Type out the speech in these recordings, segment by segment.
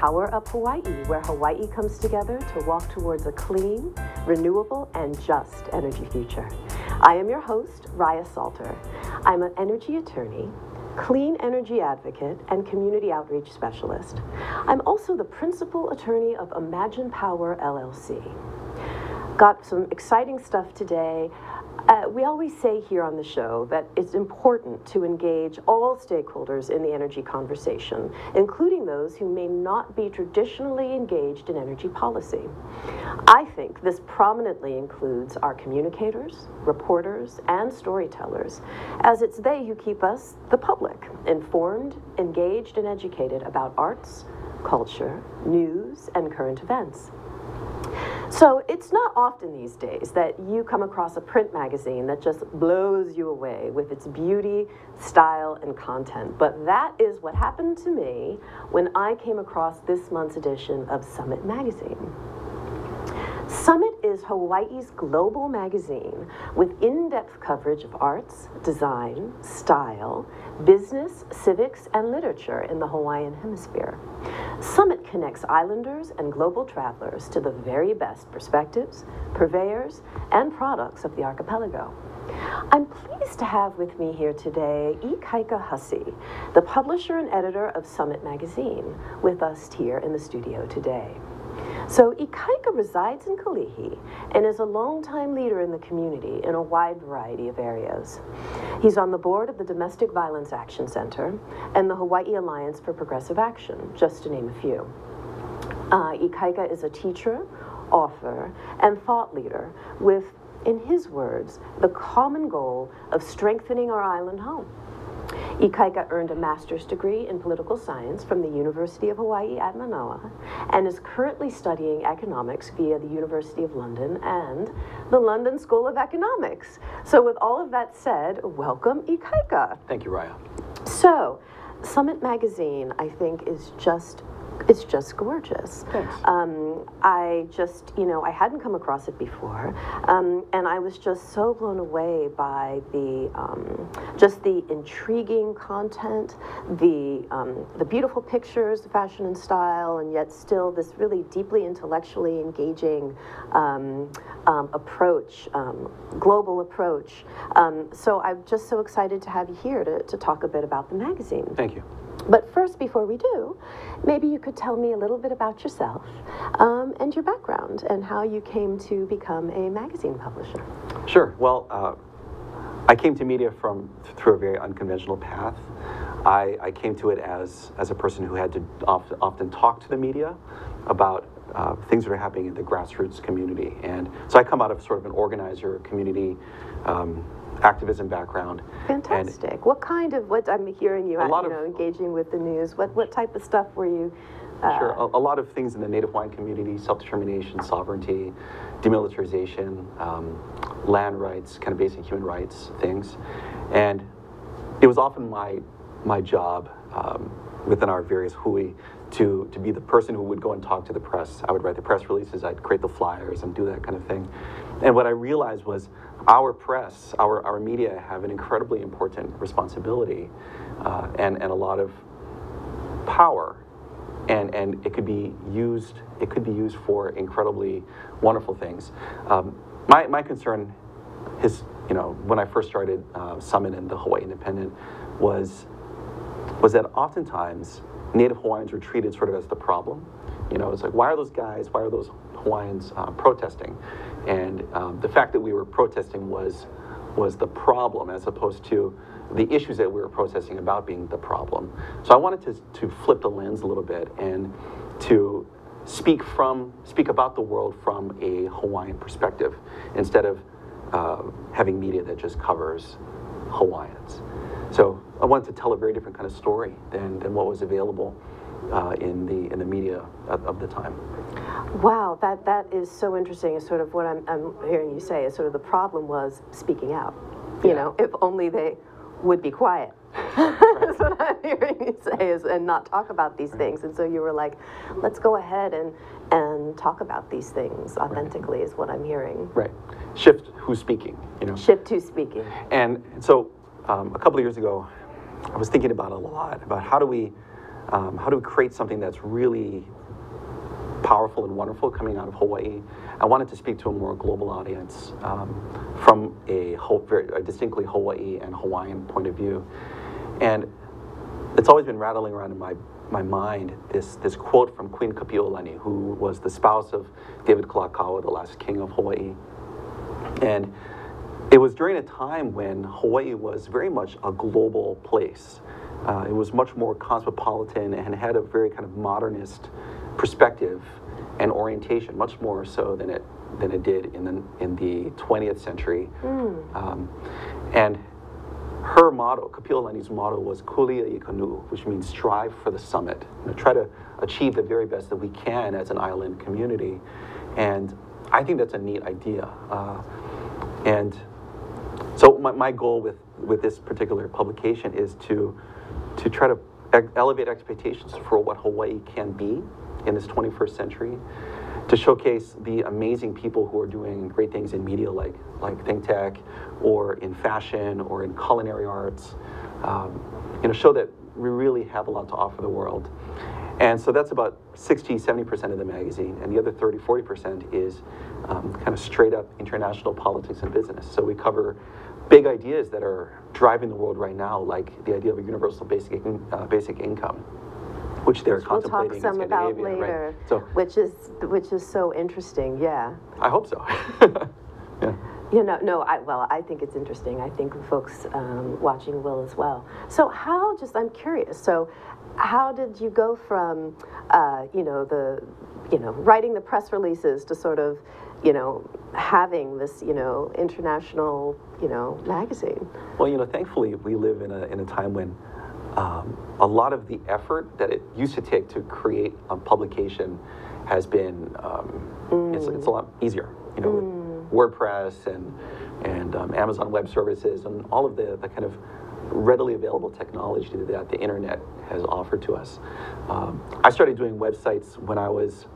Power Up Hawaii, where Hawaii comes together to walk towards a clean, renewable, and just energy future. I am your host, Raya Salter. I'm an energy attorney, clean energy advocate, and community outreach specialist. I'm also the principal attorney of Imagine Power LLC. Got some exciting stuff today. Uh, we always say here on the show that it's important to engage all stakeholders in the energy conversation, including those who may not be traditionally engaged in energy policy. I think this prominently includes our communicators, reporters, and storytellers, as it's they who keep us, the public, informed, engaged, and educated about arts, culture, news, and current events. So it's not often these days that you come across a print magazine that just blows you away with its beauty, style, and content. But that is what happened to me when I came across this month's edition of Summit Magazine. Summit is Hawaii's global magazine with in depth coverage of arts, design, style, business, civics, and literature in the Hawaiian Hemisphere. Summit connects islanders and global travelers to the very best perspectives, purveyors, and products of the archipelago. I'm pleased to have with me here today Ikaika Hussey, the publisher and editor of Summit Magazine, with us here in the studio today. So Ikaika resides in Kalihi and is a longtime leader in the community in a wide variety of areas. He's on the board of the Domestic Violence Action Center and the Hawaii Alliance for Progressive Action, just to name a few. Uh, Ikaika is a teacher, author, and thought leader with, in his words, the common goal of strengthening our island home. Ikaika earned a master's degree in political science from the University of Hawaii at Manoa and is currently studying economics via the University of London and the London School of Economics. So with all of that said, welcome Ikaika. Thank you, Raya. So, Summit Magazine, I think, is just it's just gorgeous. Thanks. Um, I just, you know, I hadn't come across it before, um, and I was just so blown away by the um, just the intriguing content, the um, the beautiful pictures, the fashion and style, and yet still this really deeply intellectually engaging um, um, approach, global approach. so I'm just so excited to have you here to, to talk a bit about the magazine. Thank you. But first, before we do, maybe you could tell me a little bit about yourself um, and your background and how you came to become a magazine publisher. Sure. Well, uh, I came to media from through a very unconventional path. I, I, came to it as as a person who had to often, often talk to the media about uh, things that are happening in the grassroots community, and so I come out of sort of an organizer community. Um, activism background. Fantastic. And what kind of what I'm hearing you, a lot you know, of, engaging with the news. What what type of stuff were you? Uh, sure, a, a, lot of things in the Native Hawaiian community: self-determination, sovereignty, demilitarization, um, land rights, kind of basic human rights things, and it was often my my job um, within our various hui to, to be the person who would go and talk to the press. I would write the press releases, I'd create the flyers and do that kind of thing. And what I realized was our press, our, our media have an incredibly important responsibility uh, and, and a lot of power. And, and it could be used it could be used for incredibly wonderful things. Um, my, my concern is, you know, when I first started uh, Summit and the Hawaii Independent was was that oftentimes Native Hawaiians were treated sort of as the problem. You know, it's like, why are those guys, why are those Hawaiians uh, protesting? And um, the fact that we were protesting was, was the problem as opposed to the issues that we were protesting about being the problem. So I wanted to, to flip the lens a little bit and to speak from, speak about the world from a Hawaiian perspective instead of uh, having media that just covers Hawaiians. So I wanted to tell a very different kind of story than, than what was available uh, in the in the media of, of, the time. Wow, that that is so interesting. Is sort of what I'm, I'm hearing you say. Is sort of the problem was speaking out. You yeah. know, if only they would be quiet. That's what I'm hearing you say is and not talk about these right. things. And so you were like, let's go ahead and and talk about these things authentically right. is what I'm hearing. Right. Shift who's speaking, you know. Shift who's speaking. And so um, a couple of years ago, I was thinking about a lot about how do we um, how do we create something that's really powerful and wonderful coming out of Hawaii. I wanted to speak to a more global audience um, from a, very, a distinctly Hawaii and Hawaiian point of view. And it's always been rattling around in my, my mind this, this quote from Queen Kapiolani, who was the spouse of David Kalakaua, the last king of Hawaii. And it was during a time when Hawaii was very much a global place. Uh, it was much more cosmopolitan and had a very kind of modernist perspective and orientation, much more so than it than it did in the in the 20th century. Mm. Um, and her motto, Kapiolani's motto was Kulia i ka nuu, which means strive for the summit. You know, try to achieve the very best that we can as an island community. And I think that's a neat idea. Uh, and so my, my goal with, with this particular publication is to, to try to elevate expectations for what Hawaii can be in this 21st century, to showcase the amazing people who are doing great things in media like, like Think Tech, or in fashion, or in culinary arts. Um, you know, show that we really have a lot to offer the world. And so that's about 60, 70% of the magazine. And the other 30, 40% is um, kind of straight up international politics and business. So we cover big ideas that are driving the world right now, like the idea of a universal basic, uh, basic income, which they're which contemplating. We'll talk some about later, right? so, which is which is so interesting. Yeah. I hope so. yeah. You know, no, I, well, I think it's interesting. I think folks um, watching will as well. So, how, just, I'm curious. So, how did you go from, uh, you know, the, you know, writing the press releases to sort of, you know, having this, you know, international, you know, magazine? Well, you know, thankfully, we live in a, in a time when um, a lot of the effort that it used to take to create a publication has been, um, mm. it's, it's, a lot easier, you know, mm WordPress and, and um, Amazon Web Services and all of the, the kind of readily available technology that the internet has offered to us. Um, I started doing websites when I was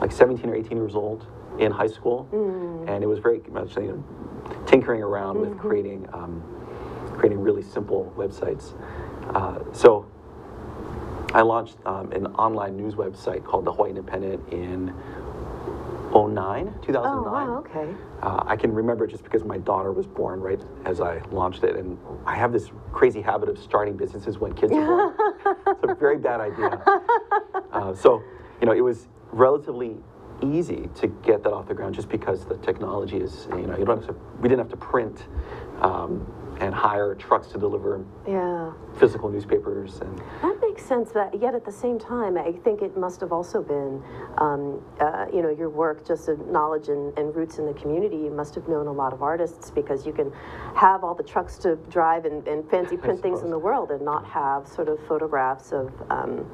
like 17 or 18 years old in high school, mm. and it was very much you know, tinkering around mm-hmm. with creating um, creating really simple websites. Uh, so I launched um, an online news website called the Hawaii Independent in 09, 2009. Oh, wow, okay. Uh, I can remember just because my daughter was born right as I launched it, and I have this crazy habit of starting businesses when kids are born. it's a very bad idea. Uh, so, you know, it was relatively easy to get that off the ground just because the technology is, you know, you don't have to, we didn't have to print um, and hire trucks to deliver yeah. physical newspapers. And that makes sense. That yet at the same time, I think it must have also been, um, uh, you know, your work, just knowledge and, and, roots in the community. You must have known a lot of artists because you can have all the trucks to drive and, and fancy print things in the world and not have sort of photographs of. Um,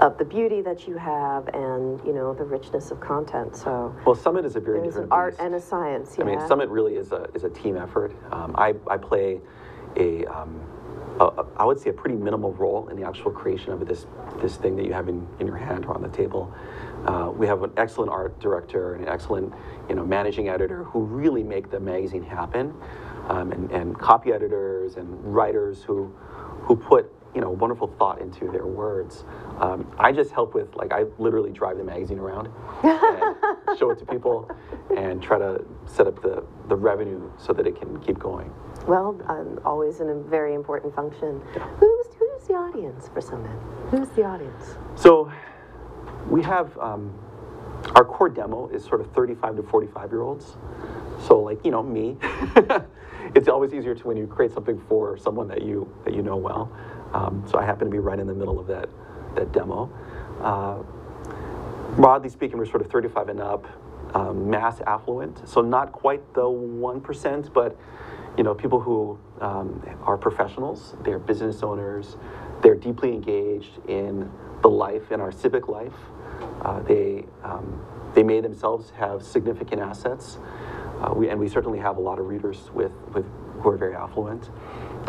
of the beauty that you have and you know the richness of content. So well, Summit is a very different an art and a science. Yeah. I mean, Summit really is a is a team effort. Um, I I play a, um, a I would say a pretty minimal role in the actual creation of this this thing that you have in, in your hand or on the table. Uh, we have an excellent art director and an excellent you know managing editor who really make the magazine happen, um, and, and copy editors and writers who who put you know wonderful thought into their words. Um, I just help with like I literally drive the magazine around, and show it to people, and try to set up the the revenue so that it can keep going. Well, um, always in a very important function. Yeah. Who's who's the audience for Summit? Who's the audience? So, we have um, our core demo is sort of 35 to 45 year olds. So, like you know me. it's always easier to when you create something for someone that you that you know well. Um, so I happen to be right in the middle of that, that demo. Uh, broadly speaking, we're sort of 35 and up, um, mass affluent. So not quite the 1%, but you know, people who um, are professionals, they're business owners, they're deeply engaged in the life, in our civic life. Uh, they, um, they may themselves have significant assets. Uh, we, and we certainly have a lot of readers with, with who are very affluent.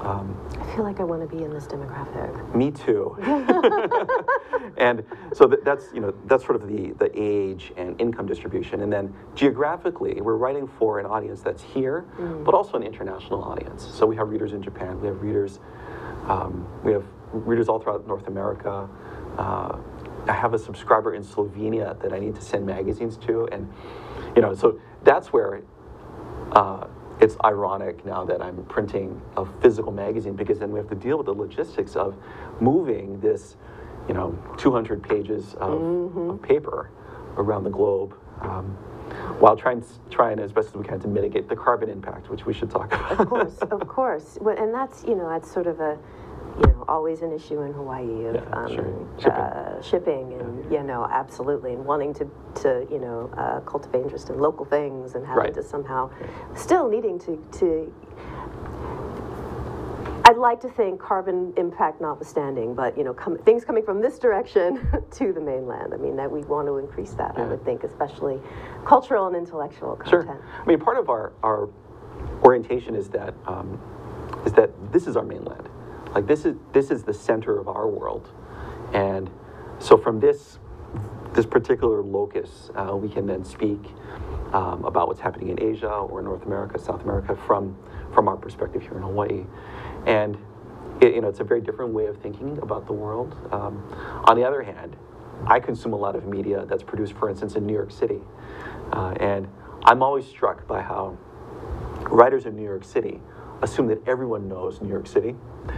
Um, I feel like I want to be in this demographic. Me too. and so th- that's you know that's sort of the the age and income distribution, and then geographically, we're writing for an audience that's here, mm. but also an international audience. So we have readers in Japan, we have readers, um, we have readers all throughout North America. uh, I have a subscriber in Slovenia that I need to send magazines to, and you know, so that's where uh, it's ironic now that I'm printing a physical magazine because then we have to deal with the logistics of moving this, you know, 200 pages of, mm-hmm. of paper around the globe. Um, while trying trying as best as we can to mitigate the carbon impact, which we should talk about. Of course, of course, and that's you know that's sort of a you know always an issue in Hawaii of yeah, um, sure. shipping. Uh, shipping. and yeah. you know absolutely and wanting to to you know uh, cultivate interest in local things and having right. to somehow still needing to to I'd like to think carbon impact notwithstanding, but you know, com things coming from this direction to the mainland. I mean, that we want to increase that. Yeah. I would think, especially cultural and intellectual content. Sure. I mean, part of our our orientation is that um, is that this is our mainland. Like this is this is the center of our world, and so from this this particular locus, uh, we can then speak um, about what's happening in Asia or North America, South America from from our perspective here in Hawaii, and it, you know it's a very different way of thinking about the world. Um, on the other hand, I consume a lot of media that's produced, for instance, in New York City, uh, and I'm always struck by how writers in New York City assume that everyone knows New York City.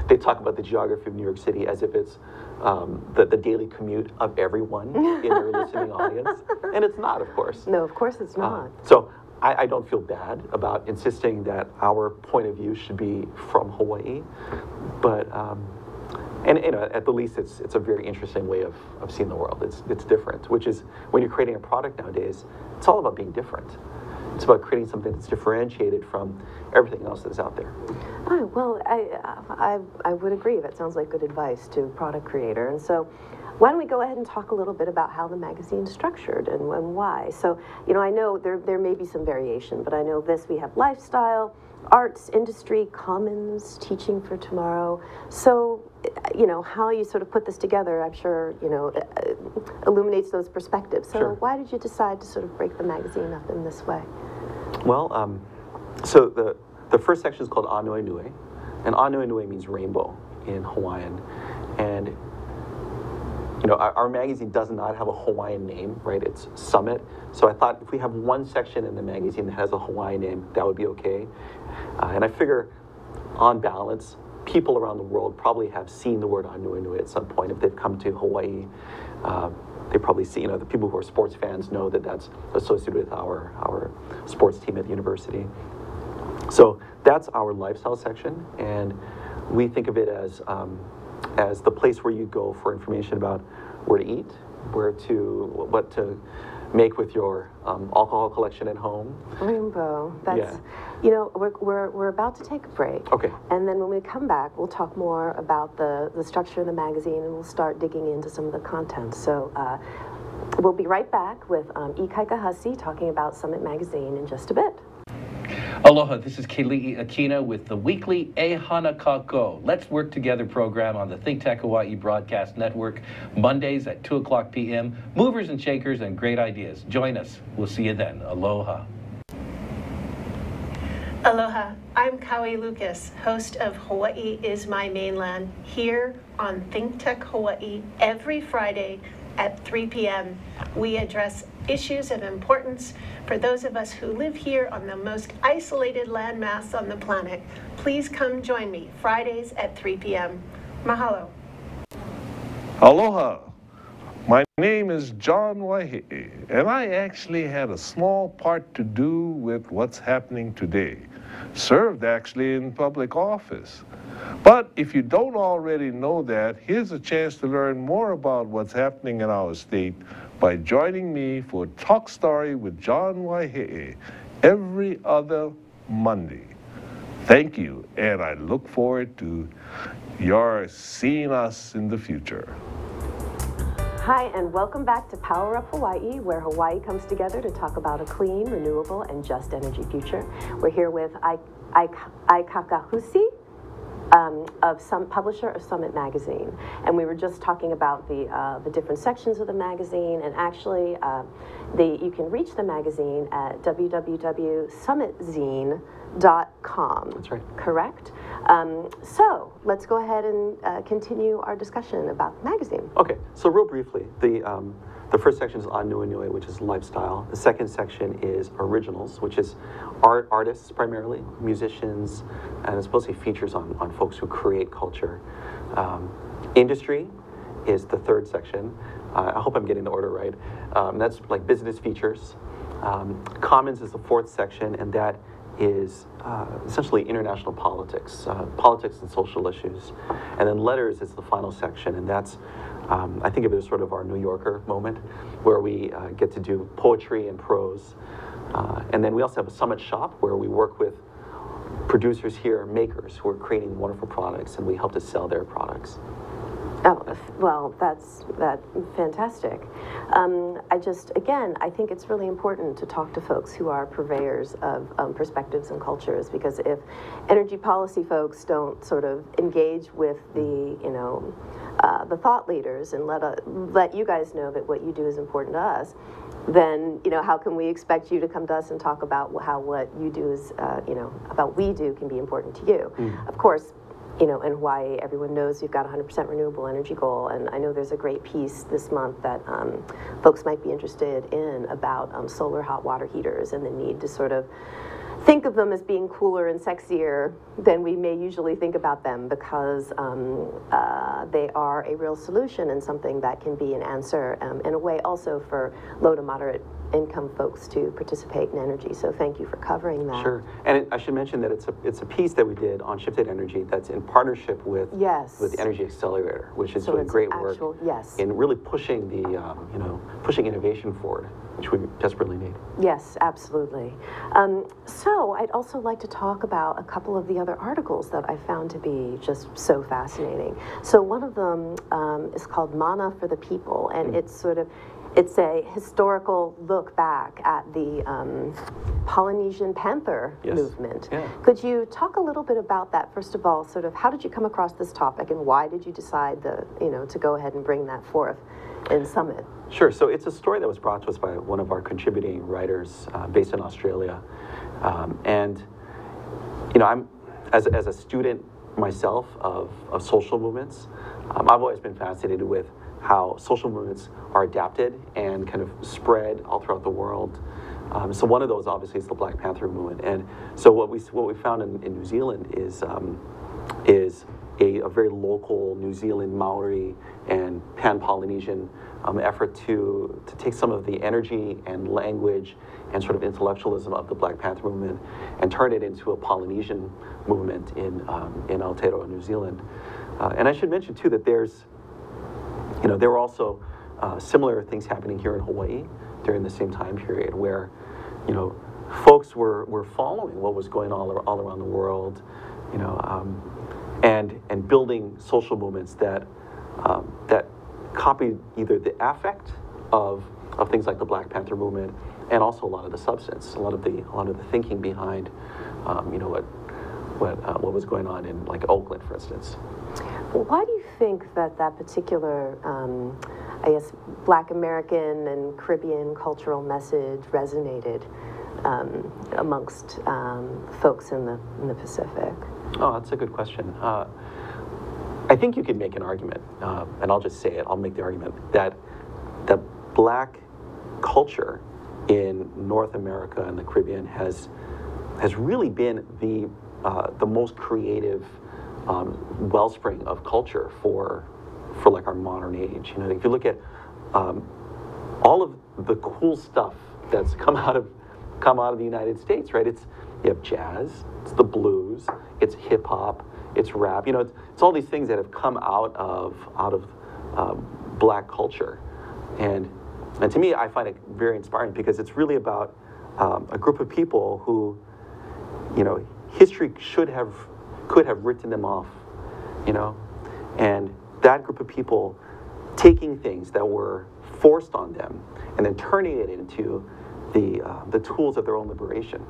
They talk about the geography of New York City as if it's um, the, the daily commute of everyone in their listening audience. And it's not, of course. No, of course it's uh, not. Uh, so I, I, don't feel bad about insisting that our point of view should be from Hawaii. But, um, and you know, at the least, it's, it's a very interesting way of, of seeing the world. It's, it's different, which is when you're creating a product nowadays, it's all about being different. It's about creating something that's differentiated from everything else that's out there. Oh, well, I, I, I would agree. That sounds like good advice to product creator. And so why don't we go ahead and talk a little bit about how the magazine's structured and, and why? So, you know, I know there, there may be some variation, but I know this, we have lifestyle, arts, industry, commons, teaching for tomorrow. So, you know, how you sort of put this together, I'm sure, you know, illuminates those perspectives. So, sure. why did you decide to sort of break the magazine up in this way? Well, um, so the, the first section is called Anuenue, and Anuenue means rainbow in Hawaiian. And you know, our, our, magazine does not have a Hawaiian name, right? It's Summit. So I thought if we have one section in the magazine that has a Hawaiian name, that would be okay. Uh, and I figure, on balance, people around the world probably have seen the word Anuenue at some point if they've come to Hawaii. Uh, they probably see, you know, the people who are sports fans know that that's associated with our, our sports team at the university. So that's our lifestyle section, and we think of it as, um, as the place where you go for information about where to eat, where to, what to make with your um, alcohol collection at home. Rainbow. That's, yeah. you know, we're, we're, we're about to take a break. Okay. And then when we come back, we'll talk more about the, the structure of the magazine and we'll start digging into some of the content. So uh, we'll be right back with um, Ikaika Hussey talking about Summit Magazine in just a bit. Aloha, this is Keli'i Akina with the weekly E Hana Kakou. Let's Work Together program on the Think Tech Hawaii Broadcast Network, Mondays at 2 o'clock p.m. Movers and shakers and great ideas. Join us. We'll see you then. Aloha. Aloha, I'm Kaui Lucas, host of Hawaii is My Mainland, here on Think Tech Hawaii every Friday at 3 p.m. We address issues of importance for those of us who live here on the most isolated landmass on the planet. Please come join me Fridays at 3 p.m. Mahalo. Aloha. My name is John Waihee, and I actually had a small part to do with what's happening today. Served actually in public office. But if you don't already know that, here's a chance to learn more about what's happening in our state by joining me for Talk Story with John Waihee every other Monday. Thank you, and I look forward to your seeing us in the future. Hi, and welcome back to Power Up Hawaii, where Hawaii comes together to talk about a clean, renewable, and just energy future. We're here with Ikaika Hussey, um, of some publisher of Summit Magazine, and we were just talking about the uh, the different sections of the magazine, and actually, uh, the you can reach the magazine at www.summitzine.com. That's right. Correct. Um, so let's go ahead and uh, continue our discussion about the magazine. Okay, so real briefly, the, um, the first section is Anuenue, which is lifestyle. The second section is originals, which is art artists primarily, musicians, and it's mostly features on, on folks who create culture. Um, industry is the third section. Uh, I hope I'm getting the order right. Um, that's like business features. Um, Commons is the fourth section, and that is uh, essentially international politics, uh, politics and social issues. And then letters is the final section, and that's, um, I think of it as sort of our New Yorker moment, where we uh, get to do poetry and prose. Uh, and then we also have a summit shop where we work with producers here, makers, who are creating wonderful products, and we help to sell their products. Oh, well, that's that fantastic. Um, I just, again, I think it's really important to talk to folks who are purveyors of um, perspectives and cultures because if energy policy folks don't sort of engage with the, you know, uh, the thought leaders and let uh, let you guys know that what you do is important to us, then you know how can we expect you to come to us and talk about how what you do is, uh, you know, about we do can be important to you? Of course you know, in Hawaii, everyone knows we've got a 100% renewable energy goal, and I know there's a great piece this month that um, folks might be interested in about um, solar hot water heaters and the need to sort of think of them as being cooler and sexier than we may usually think about them because um, uh, they are a real solution and something that can be an answer um, in a way also for low to moderate income folks to participate in energy. So thank you for covering that. Sure, and it, I should mention that it's a it's a piece that we did on Shifted Energy that's in partnership with Yes. with the Energy Excelerator, which is So doing great actual- work yes. in really pushing the um, you know pushing innovation forward, which we desperately need. Yes, absolutely. Um, so I'd also like to talk about a couple of the other articles that I found to be just so fascinating. So one of them um, is called Mana for the People, and it's sort of it's a historical look back at the um, Polynesian Panther Yes. movement. Yeah. Could you talk a little bit about that? First of all, sort of how did you come across this topic, and why did you decide the you know to go ahead and bring that forth in Summit? Sure. So it's a story that was brought to us by one of our contributing writers uh, based in Australia, um, and you know, I'm as, as a student myself of, of social movements, um, I've always been fascinated with how social movements are adapted and kind of spread all throughout the world. Um, so one of those obviously is the Black Panther movement, and so what we what we found in, in New Zealand is um, is a, a very local New Zealand Maori and Pan Polynesian um, effort to to take some of the energy and language and sort of intellectualism of the Black Panther movement and turn it into a Polynesian movement in um, in Aotearoa, New Zealand. Uh, and I should mention too that there's you know, there were also uh, similar things happening here in Hawaii during the same time period where, you know, folks were, were following what was going on all, all around the world, you know, um, and, and building social movements that, um, that copied either the affect of, of things like the Black Panther movement and also a lot of the substance, a lot of the, a lot of the thinking behind, um, you know, what, what, uh, what was going on in like Oakland, for instance. Why do you think that that particular, um, I guess, Black American and Caribbean cultural message resonated um, amongst um, folks in the in the Pacific? Oh, that's a good question. Uh, I think you could make an argument, uh, and I'll just say it. I'll make the argument that the black culture in North America and the Caribbean has has really been the uh, the most creative um, wellspring of culture for for like our modern age. You know, if you look at um, all of the cool stuff that's come out of come out of the United States, right? It's you have jazz, it's the blues, it's hip hop, it's rap. You know, it's, it's all these things that have come out of out of um, black culture, and and to me, I find it very inspiring because it's really about um, a group of people who, you know, history should have could have written them off, you know, and that group of people taking things that were forced on them and then turning it into the uh, the tools of their own liberation.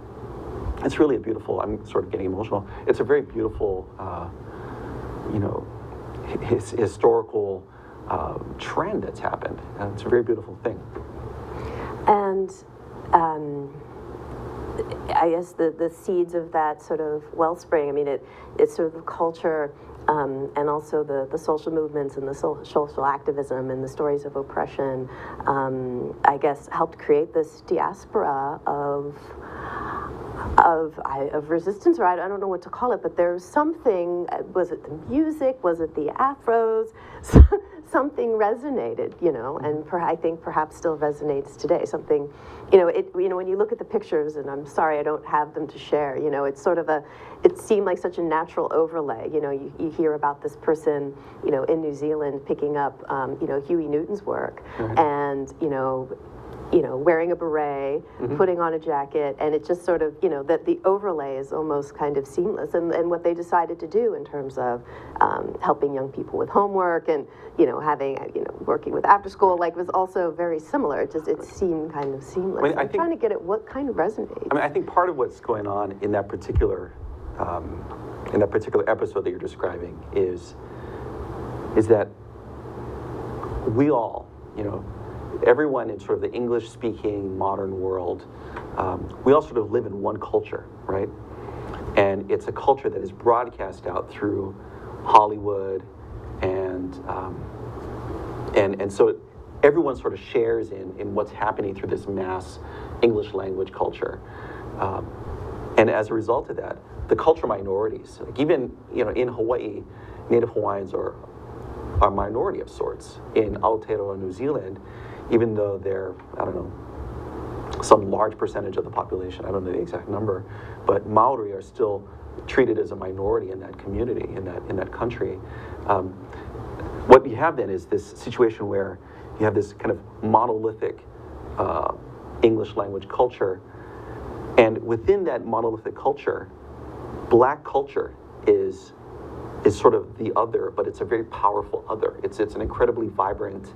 It's really a beautiful. I'm sort of getting emotional. It's a very beautiful, uh, you know, his, historical uh, trend that's happened. And it's a very beautiful thing. And um, I guess the, the seeds of that sort of wellspring, I mean, it, it's sort of culture um, and also the, the social movements and the so, social activism and the stories of oppression, um, I guess, helped create this diaspora of of, I, of resistance, or I, I, don't know what to call it, but there's something, uh, was it the music, was it the afros, something resonated, you know, and per, I think perhaps still resonates today, something, you know, it, you know, when you look at the pictures, and I'm sorry I don't have them to share, you know, it's sort of a, it seemed like such a natural overlay, you know, you, you hear about this person, you know, in New Zealand picking up, um, you know, Huey Newton's work, right. and, you know, you know, wearing a beret, mm-hmm. putting on a jacket, and it just sort of, you know, that the overlay is almost kind of seamless. And, and what they decided to do in terms of um, helping young people with homework and, you know, having, you know, working with after school, like, was also very similar. It just, it seemed kind of seamless. I mean, am trying to get at what kind of resonates. I mean, I think part of what's going on in that particular, um, in that particular episode that you're describing is, is that we all, you know, everyone in sort of the English speaking modern world, um, we all sort of live in one culture, right? And it's a culture that is broadcast out through Hollywood and, um, and, and so everyone sort of shares in, in what's happening through this mass English language culture. Um, and as a result of that, the cultural minorities, like even you know in Hawaii, Native Hawaiians are are a minority of sorts. In Aotearoa, New Zealand, even though they're, I don't know, some large percentage of the population, I don't know the exact number, but Maori are still treated as a minority in that community, in that, in that country. Um, what you have then is this situation where you have this kind of monolithic uh, English language culture, and within that monolithic culture, black culture is is sort of the other, but it's a very powerful other. It's it's an incredibly vibrant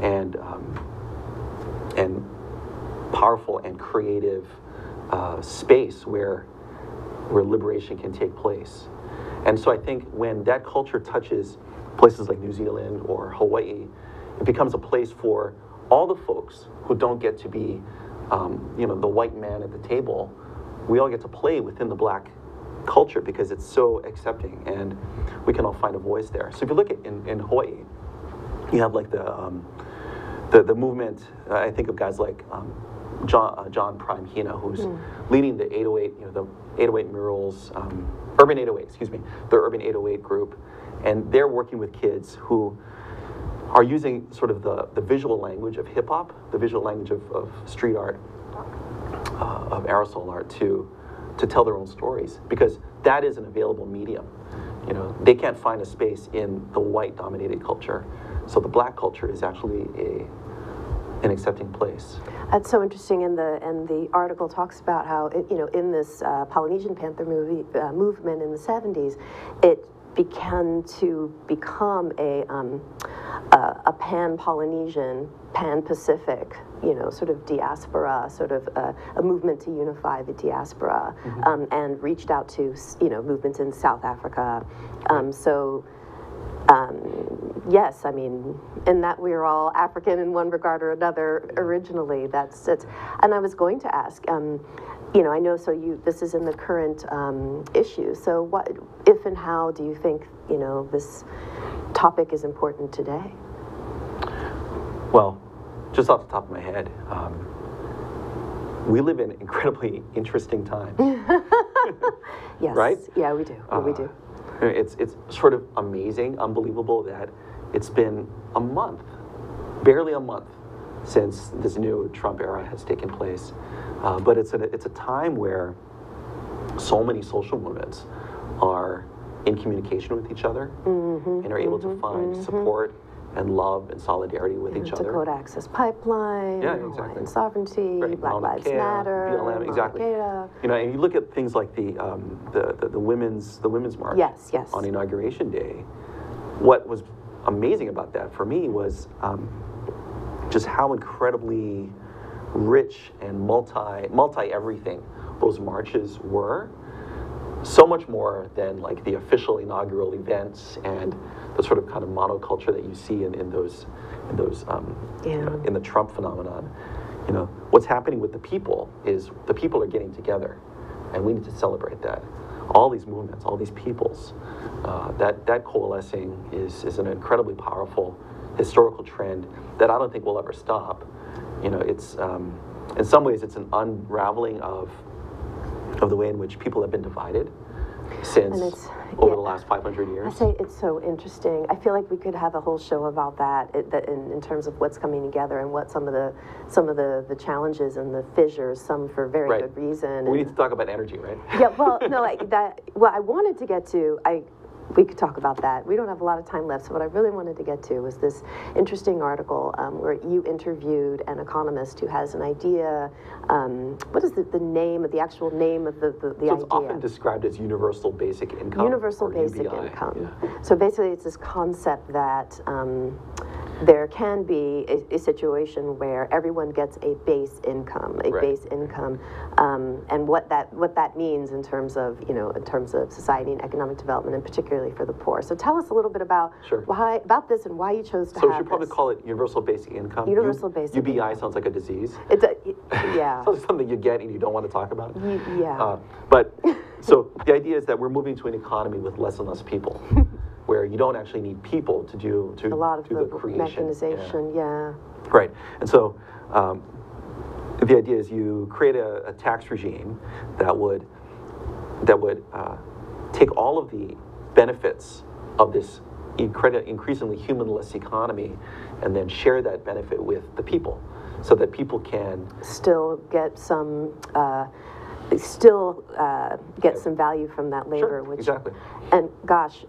and um, and powerful and creative uh, space where where liberation can take place. And so I think when that culture touches places like New Zealand or Hawaii, it becomes a place for all the folks who don't get to be, um, you know, the white man at the table. We all get to play within the black culture because it's so accepting and we can all find a voice there. So if you look at in, in Hawaii, you have like the um, the, the movement, uh, I think of guys like um, John, uh, John Prime Hina, who's mm. leading the 808, you know, the 808 murals, um, Urban 808, excuse me, the Urban 808 group. And they're working with kids who are using sort of the, the visual language of hip hop, the visual language of, of street art, uh, of aerosol art to, to tell their own stories because that is an available medium. You know, they can't find a space in the white dominated culture so the black culture is actually a an accepting place. That's so interesting. And the and the article talks about how it, you know in this uh, Polynesian Panther movie uh, movement in the '70s, it began to become a um, a, a pan Polynesian, pan Pacific, you know, sort of diaspora, sort of a, a movement to unify the diaspora, mm-hmm. um, and reached out to you know movements in South Africa. Um, so um, yes, I mean, in that we are all African in one regard or another originally. That's it. And I was going to ask, um, you know, I know. So you, this is in the current um, issue. So what, if and how do you think, you know, this topic is important today? Well, just off the top of my head, um, we live in incredibly interesting times. yes. Right? Yeah, we do. Uh, we do. It's, it's sort of amazing, unbelievable that it's been a month, barely a month, since this new Trump era has taken place. Uh, but it's a, it's a time where so many social movements are in communication with each other mm-hmm, and are able mm-hmm, to find mm-hmm. support and love and solidarity with yeah, each Dakota other. Dakota Access Pipeline, yeah, exactly. Hawaiian Sovereignty, right. Black Mauna Lives Kea, Matter, BLM, exactly. You know, and you look at things like the, um, the, the, the women's the women's march yes, yes. on inauguration day. What was amazing about that for me was um, just how incredibly rich and multi multi everything those marches were so much more than like the official inaugural events and the sort of kind of monoculture that you see in, in those, in those, um, you Yeah. know, in the Trump phenomenon. You know, what's happening with the people is the people are getting together, and we need to celebrate that. All these movements, all these peoples, uh, that that coalescing is is an incredibly powerful historical trend that I don't think will ever stop. You know, it's um, in some ways it's an unraveling of of the way in which people have been divided since over yeah. the last 500 years. I say it's so interesting. I feel like we could have a whole show about that, it, that in, in terms of what's coming together and what some of the some of the, the challenges and the fissures, some for very Right. good reason. We need to talk about energy, right? yeah, well, no, like that. What I wanted to get to, I we could talk about that. We don't have a lot of time left, so what I really wanted to get to was this interesting article um, where you interviewed an economist who has an idea. Um, what is the, the name of the actual name of the the, the So idea? it's often described as universal basic income. Universal basic UBI, income. yeah. So basically, it's this concept that um, there can be a, a situation where everyone gets a base income, a Right. base income, um, and what that what that means in terms of you know in terms of society and economic development, and particularly for the poor. So tell us a little bit about Sure. why about this and why you chose to So we should probably this. call it universal basic income. Universal basic UBI income. sounds like a disease. It's a, yeah. Sounds like something you get and you don't want to talk about. Y- yeah. Uh, but so the idea is that we're moving to an economy with less and less people, where you don't actually need people to do to a lot of do the, the, creation. Yeah. mechanization, yeah. Right. And so um, the idea is you create a, a tax regime that would that would uh, take all of the benefits of this increasingly humanless economy and then share that benefit with the people so that people can still get some, uh, still uh, get some value from that labor. Sure, which, exactly. And gosh,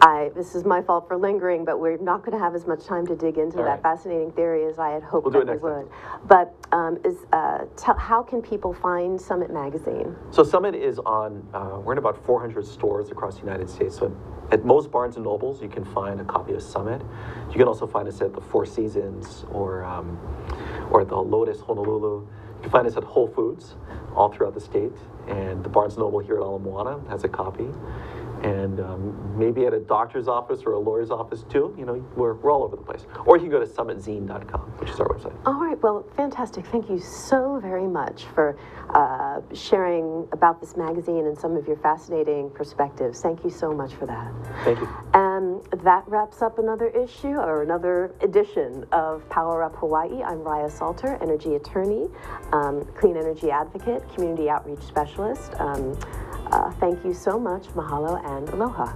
I this is my fault for lingering, but we're not going to have as much time to dig into All that right. fascinating theory as I had hoped We'll that we would. But um, is uh, how can people find Summit Magazine? So Summit is on. Uh, we're in about 400 stores across the United States. So at most Barnes and Nobles, you can find a copy of Summit. You can also find us at the Four Seasons or um, or the Lotus Honolulu. You can find us at Whole Foods all throughout the state, and the Barnes and Noble here at Ala Moana has a copy. And um, maybe at a doctor's office or a lawyer's office too. You know, we're, we're all over the place. Or you can go to summitzine.com, which is our website. All right, well, fantastic. Thank you so very much for uh, sharing about this magazine and some of your fascinating perspectives. Thank you so much for that. Thank you. And that wraps up another issue or another edition of Power Up Hawaii. I'm Raya Salter, energy attorney, um, clean energy advocate, community outreach specialist. Um, uh, thank you so much. Mahalo and aloha.